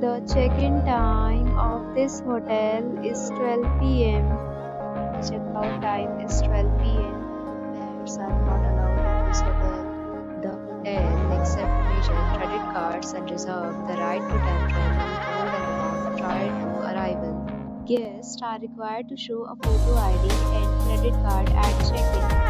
The check-in time of this hotel is 12 pm. The check-out time is 12 pm. Pets are not allowed in this hotel. The hotel accepts major credit cards and reserves the right to temporarily hold an amount prior to arrival. Guests are required to show a photo ID and credit card at check-in.